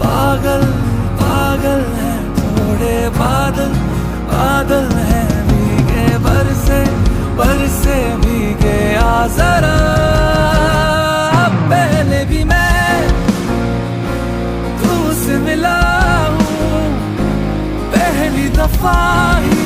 पागल पागल है, थोड़े बादल बादल है, भीगे बरसे बरसे, भीगे आ जरा। पहले भी मैं तुमसे मिला हूँ पहली दफ़ा ही